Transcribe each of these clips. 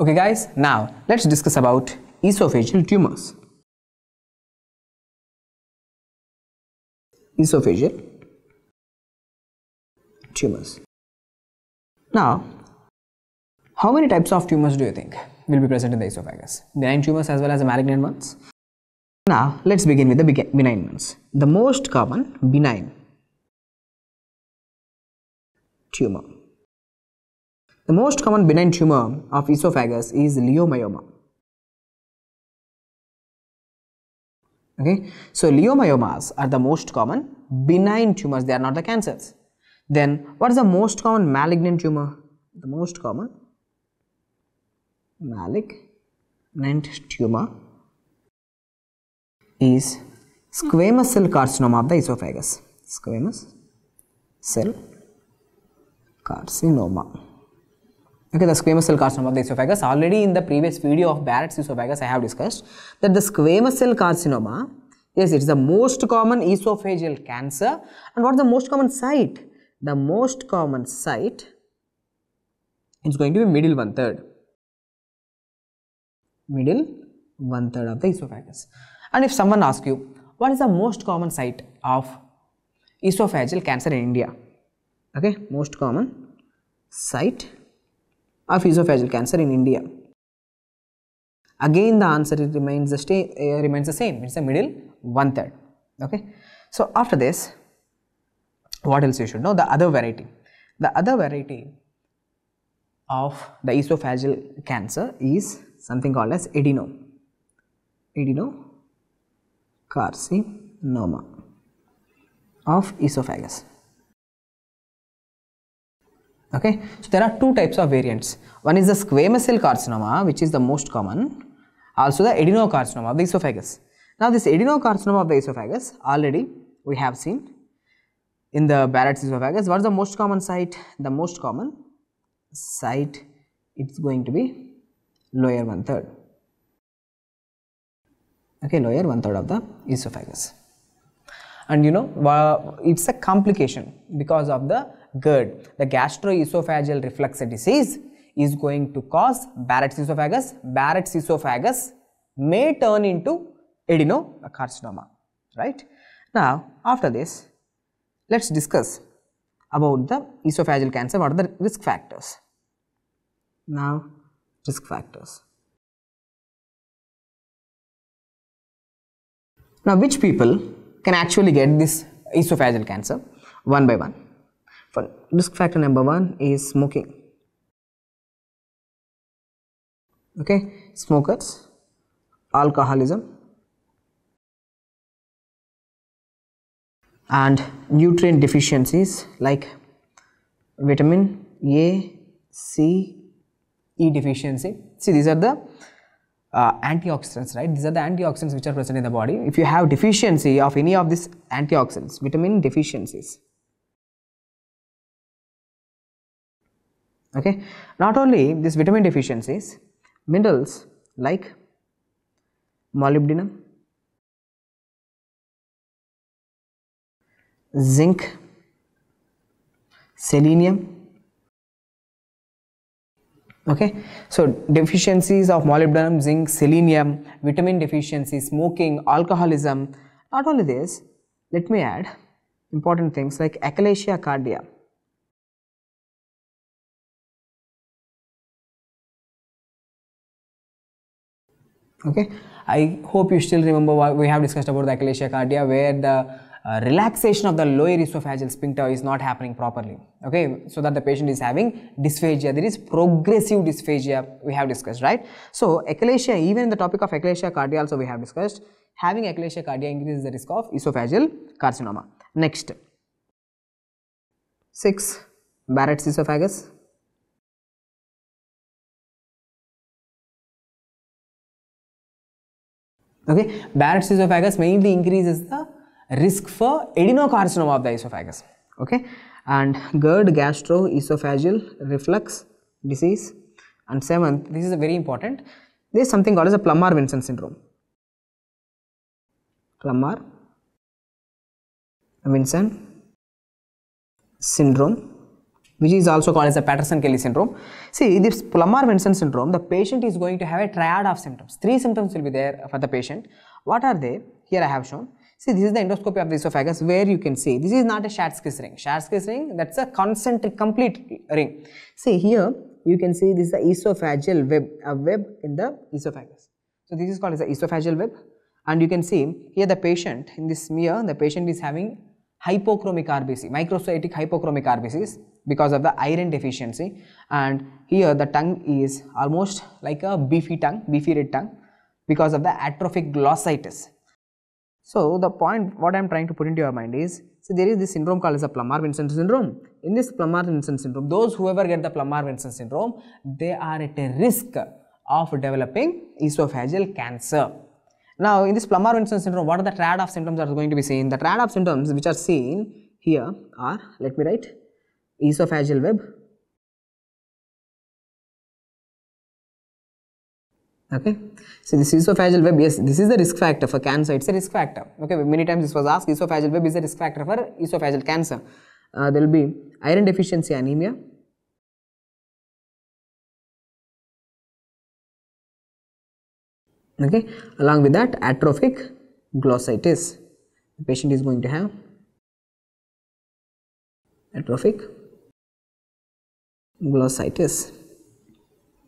Okay guys, now let's discuss about esophageal tumors. Esophageal tumors. Now, how many types of tumors do you think will be present in the esophagus? Benign tumors as well as the malignant ones? Now, let's begin with the benign ones. The most common benign tumor. The most common benign tumor of esophagus is leiomyoma. Okay, so leiomyomas are the most common benign tumors, they are not the cancers. Then, what is the most common malignant tumor? The most common malignant tumor is squamous cell carcinoma of the esophagus. Squamous cell carcinoma. Okay, the squamous cell carcinoma of the esophagus. Already in the previous video of Barrett's esophagus, I have discussed that the squamous cell carcinoma, yes, it is the most common esophageal cancer. And what is the most common site? The most common site is going to be middle one third. Middle one third of the esophagus. And if someone asks you, what is the most common site of esophageal cancer in India? Okay, most common site of esophageal cancer in India. Again, the answer remains the, uh, remains the same. It's the middle one third. Okay. So after this, what else you should know? The other variety. The other variety of the esophageal cancer is something called as adeno. Adenocarcinoma of esophagus okay? So there are two types of variants. One is the squamous cell carcinoma which is the most common. Also the adenocarcinoma of the esophagus. Now this adenocarcinoma of the esophagus already we have seen in the Barrett's esophagus. What is the most common site? The most common site it's going to be lower one third okay lower one third of the esophagus. And you know it's a complication because of the GERD. The gastroesophageal reflux disease is going to cause Barrett's esophagus. Barrett's esophagus may turn into adenocarcinoma, right? Now, after this, let's discuss about the esophageal cancer. What are the risk factors? Now, risk factors. Now, which people can actually get this esophageal cancer? One by one. Risk factor number one is smoking. Okay, smokers, alcoholism, and nutrient deficiencies like vitamin A, C, E deficiency. See, these are the uh, antioxidants, right? These are the antioxidants which are present in the body. If you have deficiency of any of these antioxidants, vitamin deficiencies, okay? Not only this vitamin deficiencies minerals like molybdenum zinc selenium okay? So deficiencies of molybdenum zinc selenium vitamin deficiency smoking alcoholism not only this let me add important things like achalasia cardia okay? I hope you still remember what we have discussed about the achalasia cardia where the uh, relaxation of the lower esophageal sphincter is not happening properly. Okay? So that the patient is having dysphagia. There is progressive dysphagia we have discussed right? So achalasia even in the topic of achalasia cardia also we have discussed. Having achalasia cardia increases the risk of esophageal carcinoma. Next. 6 barrett's esophagus okay? Barrett's esophagus mainly increases the risk for adenocarcinoma of the esophagus. Okay? And GERD gastroesophageal reflux disease. And seventh this is very important there is something called as a Plummer Vinson syndrome. Plummer Vinson syndrome which is also called as a Paterson-Kelly syndrome. See, this Plummer-Vinson syndrome, the patient is going to have a triad of symptoms. Three symptoms will be there for the patient. What are they? Here I have shown. See, this is the endoscopy of the esophagus where you can see this is not a Schatzki's ring. Schatzki's ring, that's a concentric complete ring. See, here you can see this is the esophageal web, a web in the esophagus. So, this is called as the esophageal web and you can see here the patient in this smear, the patient is having hypochromic RBC, microcytic hypochromic RBCs because of the iron deficiency and here the tongue is almost like a beefy tongue, beefy red tongue because of the atrophic glossitis. So, the point what I am trying to put into your mind is, so there is this syndrome called as a Plummer-Vinson syndrome. In this Plummer-Vinson syndrome, those whoever get the Plummer-Vinson syndrome, they are at a risk of developing esophageal cancer. Now, in this Plummer-Vinson syndrome, what are the triad of symptoms that are going to be seen? The triad of symptoms which are seen here are, let me write, esophageal web, okay. So this esophageal web yes this is the risk factor for cancer. It's a risk factor. Okay. Many times this was asked esophageal web is a risk factor for esophageal cancer. Uh, there will be iron deficiency anemia. Okay. Along with that atrophic glossitis. The patient is going to have atrophic glossitis.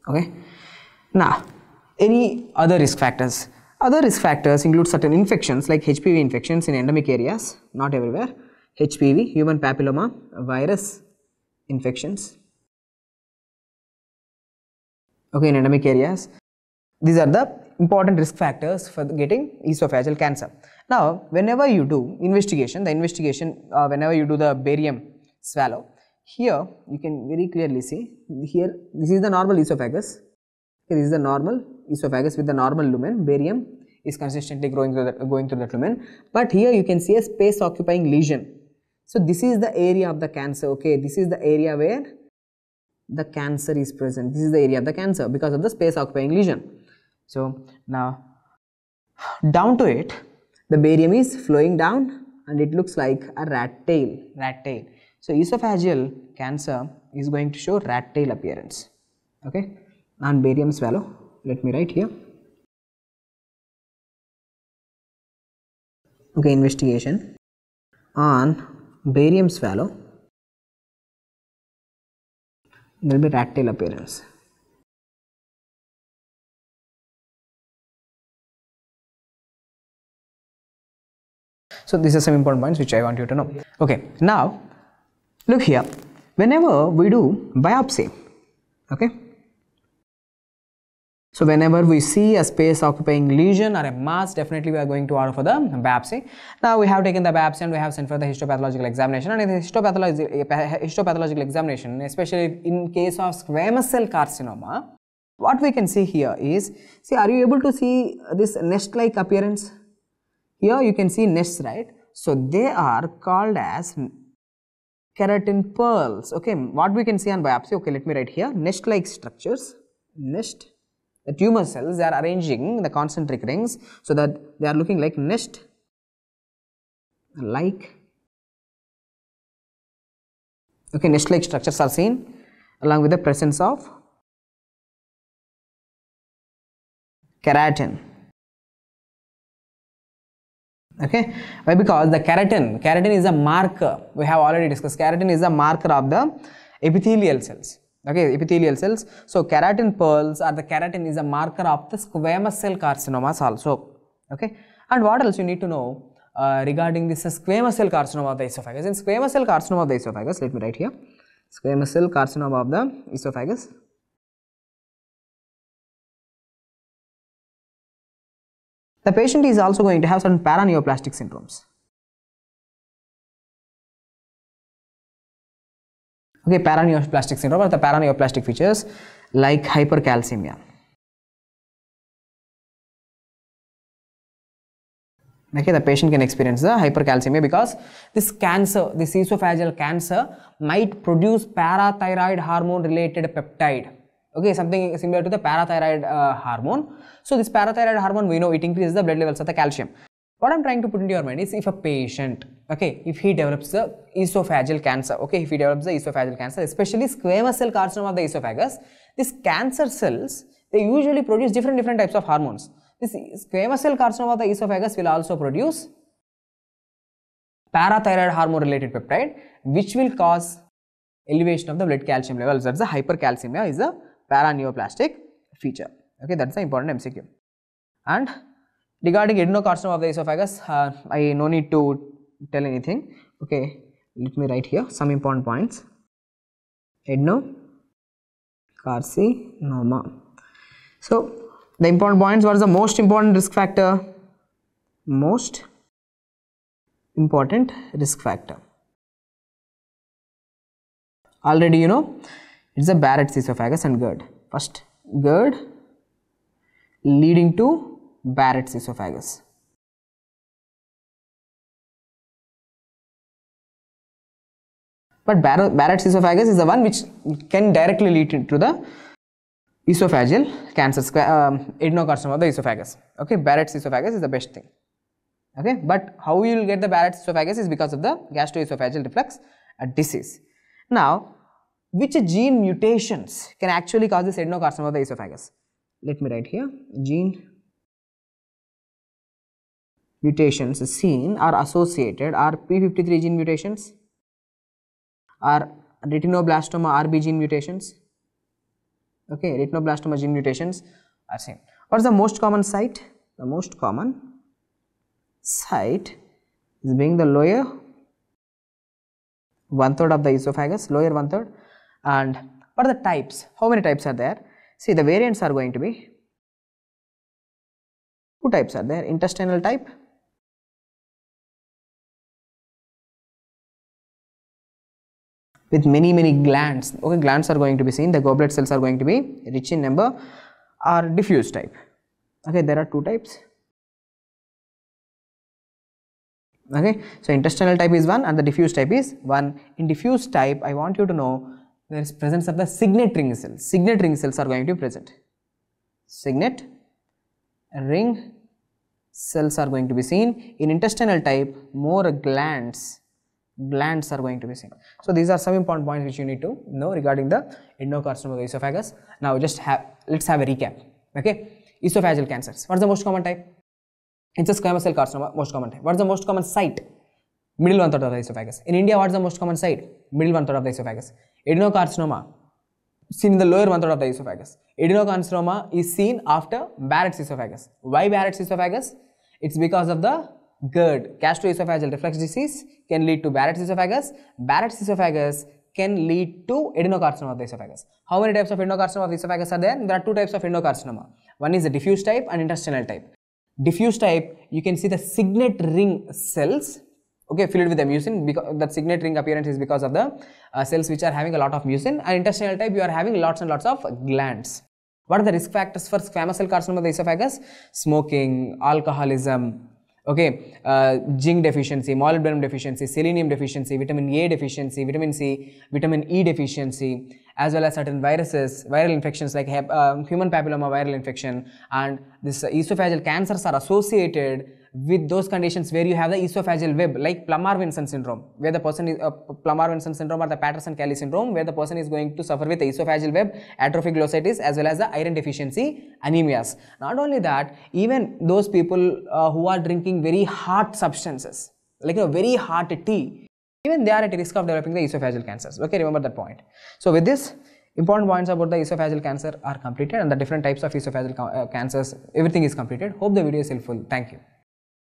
Okay? Now any other risk factors? Other risk factors include certain infections like hpv infections in endemic areas not everywhere. Hpv human papilloma virus infections. Okay in endemic areas. These are the important risk factors for getting esophageal cancer. Now, whenever you do investigation, the investigation, uh, whenever you do the barium swallow, here you can very clearly see here this is the normal esophagus. This is the normal esophagus with the normal lumen. Barium is consistently growing through the, going through the lumen, but here you can see a space occupying lesion. So this is the area of the cancer. Okay, this is the area where the cancer is present. This is the area of the cancer because of the space occupying lesion. So now down to it the barium is flowing down and it looks like a rat tail, rat tail. So esophageal cancer is going to show rat tail appearance, okay, and barium swallow. Let me write here. Okay, investigation on barium swallow. There will be rat tail appearance. So these are some important points which I want you to know. Okay, now look here. Whenever we do biopsy, okay. So whenever we see a space occupying lesion or a mass, definitely we are going to order for the biopsy. Now we have taken the biopsy and we have sent for the histopathological examination. And in the histopathological, histopathological examination, especially in case of squamous cell carcinoma, what we can see here is, see, are you able to see this nest-like appearance? Here you can see nests, right? So they are called as keratin pearls. Okay, what we can see on biopsy? Okay, let me write here nest-like structures. Nest. The tumor cells they are arranging the concentric rings so that they are looking like nest like okay nest like structures are seen along with the presence of keratin okay? Why? Because the keratin keratin is a marker. We have already discussed keratin is a marker of the epithelial cells. Okay? Epithelial cells. So keratin pearls or the keratin is a marker of the squamous cell carcinomas also. Okay? And what else you need to know uh, regarding this squamous cell carcinoma of the esophagus? In squamous cell carcinoma of the esophagus let me write here. Squamous cell carcinoma of the esophagus the patient is also going to have certain paraneoplastic syndromes. Okay, paraneoplastic syndrome are the paraneoplastic features like hypercalcemia. Okay, the patient can experience the hypercalcemia because this cancer, this esophageal cancer might produce parathyroid hormone related peptide okay something similar to the parathyroid uh, hormone so this parathyroid hormone we know it increases the blood levels of the calcium what I'm trying to put into your mind is if a patient, okay, if he develops the esophageal cancer, okay, if he develops the esophageal cancer, especially squamous cell carcinoma of the esophagus, these cancer cells, they usually produce different different types of hormones. This squamous cell carcinoma of the esophagus will also produce parathyroid hormone related peptide, which will cause elevation of the blood calcium levels. That's the hypercalcemia is a paraneoplastic feature. Okay, that's the important MCQ. And regarding adenocarcinoma of the esophagus, uh, I no need to tell anything. Okay, let me write here some important points. Adenocarcinoma. So, the important points what is the most important risk factor? Most important risk factor already you know it's a Barrett's esophagus and GERD. First GERD leading to Barrett's esophagus. But Barrett's esophagus is the one which can directly lead to the esophageal cancer, um, adenocarcinoma of the esophagus. Okay, Barrett's esophagus is the best thing. Okay, but how you will get the Barrett's esophagus is because of the gastroesophageal reflux disease. Now, which gene mutations can actually cause this adenocarcinoma of the esophagus? Let me write here. Gene mutations seen are associated. Are P53 gene mutations? Are retinoblastoma RB gene mutations? Okay retinoblastoma gene mutations are seen what is the most common site? The most common site is being the lower one third of the esophagus lower one third and what are the types? How many types are there? See the variants are going to be two types are there. Intestinal type with many many glands. Okay glands are going to be seen. The goblet cells are going to be rich in number. Or diffuse type. Okay there are two types. Okay so intestinal type is one and the diffuse type is one. In diffuse type i want you to know there is presence of the signet ring cells. Signet ring cells are going to be present. Signet ring cells are going to be seen. In intestinal type, more glands glands are going to be seen. So, these are some important points which you need to know regarding the adenocarcinoma of the esophagus. Now, just have let us have a recap. Okay, esophageal cancers. What is the most common type? It's a squamous cell carcinoma, most common type. What is the most common site? Middle one third of the esophagus. In India, what is the most common site? Middle one third of the esophagus. Adenocarcinoma seen in the lower one third of the esophagus. Adenocarcinoma is seen after Barrett's esophagus. Why Barrett's esophagus? It's because of the GERD, gastroesophageal reflux disease can lead to Barrett's esophagus. Barrett's esophagus can lead to adenocarcinoma of the esophagus. How many types of adenocarcinoma of the esophagus are there? There are two types of adenocarcinoma. One is the diffuse type and intestinal type. Diffuse type, you can see the signet ring cells okay filled with the mucin because that signet ring appearance is because of the uh, cells which are having a lot of mucin and intestinal type you are having lots and lots of glands. What are the risk factors for squamous cell carcinoma? Of the esophagus smoking alcoholism okay uh, zinc deficiency molybdenum deficiency selenium deficiency vitamin a deficiency vitamin c vitamin e deficiency as well as certain viruses viral infections like uh, human papilloma viral infection and this esophageal cancers are associated with those conditions where you have the esophageal web like Plummer-Vinson syndrome where the person is uh, Plummer-Vinson syndrome or the Paterson-Kelly syndrome where the person is going to suffer with the esophageal web, atrophic glossitis as well as the iron deficiency anemias. Not only that, even those people uh, who are drinking very hot substances like a very hot tea, even they are at risk of developing the esophageal cancers. Okay, remember that point. So with this, important points about the esophageal cancer are completed and the different types of esophageal uh, cancers, everything is completed. Hope the video is helpful. Thank you.